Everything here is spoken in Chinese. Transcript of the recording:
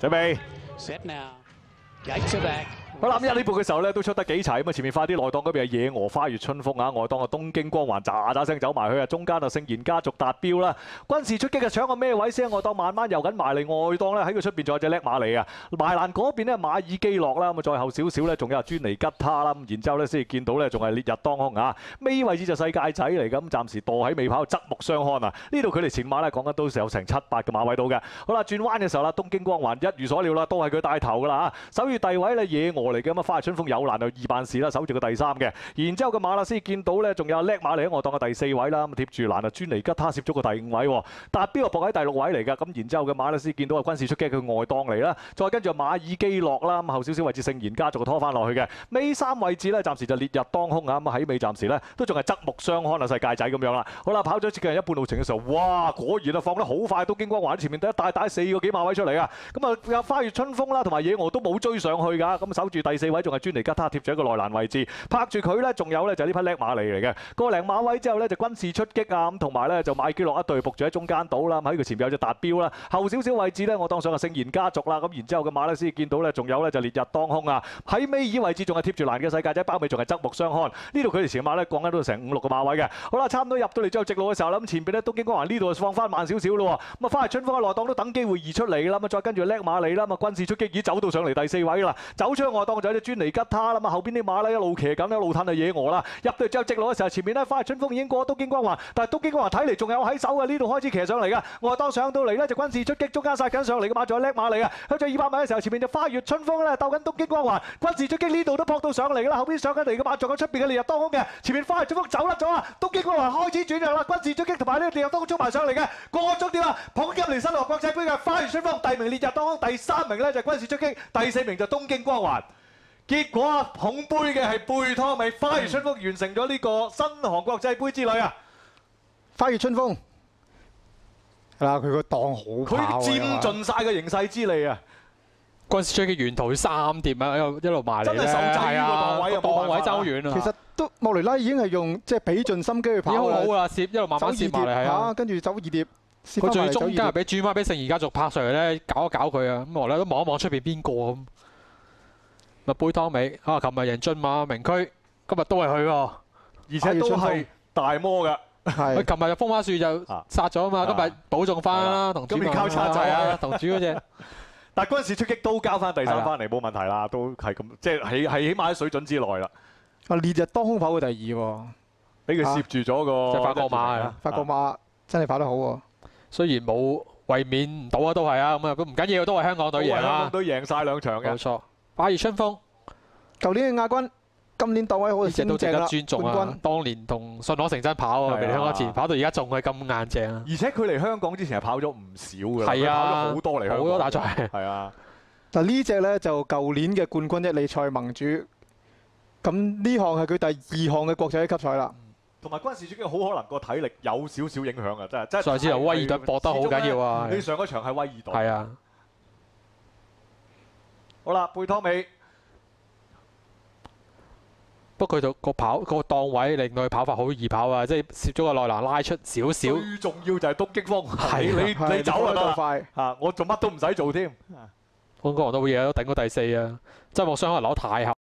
Tebe. Set now. Gates are back. 好啦，一呢步嘅時候咧，都出得幾齊咁啊！前面快啲內檔嗰邊係野鵝花月春風啊，外檔啊東京光環喳喳聲走埋去啊，中間啊聖賢家族達標啦。軍事出擊啊，搶個咩位先？外檔慢慢遊緊埋嚟，外檔咧喺佢出邊仲有隻叻馬嚟啊！埋欄嗰邊咧馬爾基諾啦，咁啊再後少少咧，仲有專尼吉他啦，咁然之後咧先至見到咧仲係烈日當空啊！尾位置就世界仔嚟，咁暫時墮喺尾跑，側目相看啊！呢度距離前馬咧講緊都有成七八個馬位到嘅。好啦，轉彎嘅時候啦，東京光環一如所料啦，都係佢帶頭㗎啦嚇。首月第位咧野鵝嚟嘅咁啊，花月春風有難就二辦事啦，守住個第三嘅。然之後個馬勒斯見到咧，仲有叻馬嚟喺我當嘅第四位啦，咁貼住欄啊專尼吉他攝咗個第五位喎。達標啊搏喺第六位嚟㗎，咁然之後嘅馬勒斯見到啊軍事出擊佢外檔嚟啦，再跟住馬爾基諾啦，咁後少少位置聖賢家族拖翻落去嘅。尾三位置咧暫時就烈日當空啊，咁喺尾暫時咧都仲係側目相看啊世界仔咁樣啦。好啦，跑咗接近一半路程嘅時候，哇果然啊放得好快，東京光環前面得一大帶四個幾馬位出嚟啊！咁啊有花月春風啦同埋野鵝都冇追上去㗎，咁守住第四位仲係專尼吉他貼住一個內欄位置，拍住佢咧，仲有咧就呢匹叻馬嚟嚟嘅，個零馬位之後咧就軍事出擊啊，咁同埋咧就馬基洛一隊伏住喺中間島啦，喺佢前面有隻達標啦，後少少位置咧我當上係聖賢家族啦，咁然之後嘅馬咧先見到咧仲有咧就烈日當空啊，喺尾二位置仲係貼住欄嘅世界仔包尾仲係側目相看，呢度佢哋前馬咧講緊都成五六個馬位嘅，好啦，差唔多入到嚟最後直路嘅時候啦，咁前邊咧東京光環呢度放翻慢少少咯，咁啊翻嚟春風嘅內檔都等機會移出嚟啦，咁啊再跟住叻馬嚟啦，咁啊軍事出擊已經走到上嚟第四位啦，走出去外檔就有隻專尼吉他啦嘛，後邊啲馬咧一路騎緊一路褪係野鵝啦，入到之後直路嘅時候，前面咧翻嚟春風已經過咗東京光環，但係東京光環睇嚟仲有喺手嘅，呢度開始騎上嚟㗎，我當上到嚟咧就軍事出擊，中間殺緊上嚟嘅馬仲有叻馬嚟啊，去咗二百米嘅時候，前面就花月春風咧鬥緊東京光環，軍事出擊呢度都撲到上嚟㗎啦，後邊上緊嚟嘅馬仲有出邊嘅烈日當空嘅，前面花月春風走甩咗啊，東京光環開始轉弱啦，軍事出擊同埋呢個烈日當空衝埋上嚟嘅，個個終點啊，捧金嚟新羅國際杯嘅花月春風，第二名烈日當空，第三名咧就軍事出擊，第四名就東京光環。結果啊，捧杯嘅係貝湯米，花月春風完成咗呢個新航國際杯之旅啊！花月春風係啦，佢個檔好佢佔盡晒個形勢之利啊！軍事出擊沿途三碟啊，一路一路埋嚟真係手掣係呢個檔位啊個檔位周遠啊，其實都莫雷拉已經係用即係俾盡心機去跑啦好好啦，攝一路慢慢攝埋嚟。跟住走二碟，佢最。中間係俾轉翻俾聖兒家族拍上嚟咧，搞一搞佢啊！咁我咧都望一望出邊邊個咁。咪杯湯尾啊！琴日贏進馬名區，今日都係佢喎。而且都係大魔㗎。係佢琴日就風花樹就啊殺咗啊嘛，啊今日保重翻啦，同主交叉仔啊同主嗰只。但係嗰陣時出擊都交翻第三翻嚟冇問題啦，都係咁，即係起係起碼喺水準之內啦，啊烈日當空跑嘅第二喎，俾佢攝住咗個即係法國馬啊法國馬真係跑得好喎。雖然冇衛冕唔到啊，都係啊，咁啊，咁唔緊要，都係香港隊贏啦。隊贏晒兩場嘅冇。錯，花月春風舊年嘅亞軍，今年檔位好就呢只都值升正啦，得尊重冠啊！當年同信和成真跑啊，嚟香港前跑到而家仲係咁硬淨啊！而且佢嚟香港之前係跑咗唔少㗎啦，係啊佢跑咗好多嚟香港，好多打賽係啊，嗱呢只咧就舊年嘅冠軍一哩賽盟主，咁呢項係佢第二項嘅國際級賽啦。同埋軍事出擊好可能個體力有少少影響啊！真係真係上次由威爾頓搏得好緊要啊你上嗰場係威爾頓。係啊，好啦，貝湯美不過佢就個跑個檔位令到佢跑法好易跑啊！即係攝咗個內欄拉出少少，最重要就係東擊風，係你你你走啊得啦得快。啊！我做乜都唔使做添。安哥王都好嘢都頂到第四啊！周莫雙可能扭太後。